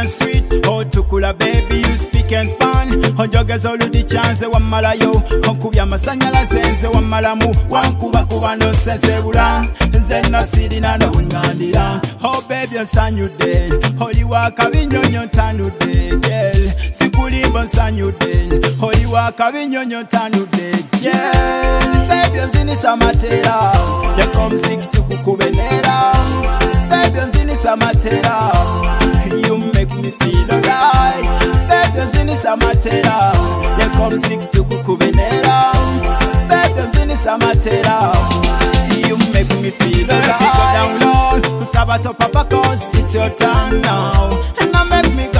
and sweet. Oh, to cool a baby, you speak and span. On oh, joggers, all the chance, one malayo. On oh, kuya masanya la sense, one malamu. One kuba kuba no sense, ura. Zen na city na no ungandira. Oh, baby, on sun you day. Holy walk, I win yon yon tan you day. Yeah. Sipuli bon sun you day. Holy walk, I win yon yon tan you day. Yeah. Baby, on zini samatera. Ya come sick to kukubenera. Baby, on zini samatera. Oh, make me feel alright Beggars in Samatera They come seek to kukubenera Beggars in Samatera You make me feel alright Go down low, kusaba to papa cause it's your turn now And now make me go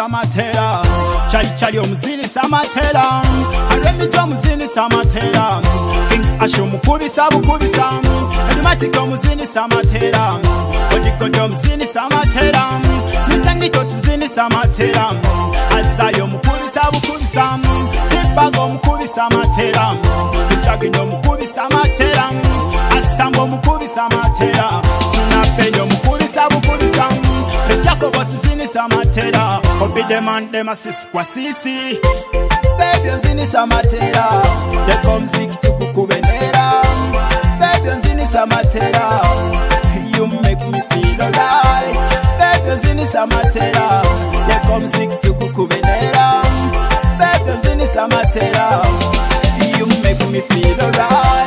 samathela chalichalio mzini samathela alemitwa mzini samathela ashomukuvisa vukuvisa elimatiko mzini samathela odikoto oh, mzini samathela mitangitoti zini samathela asayo mukuvisa vukuvisa ipago mukuvisa mathela isakino mukuvisa mathela asango mukuvisa mathela sunapenyo mukuvisa vukuvisa ejakovo tizini samathela Hope them and them a sis kwa sisi Baby onzini samatera They come sick to kukubenera Baby onzini samatera You make me feel alive Baby onzini samatera They come sick to kukubenera Baby onzini samatera You make me feel alive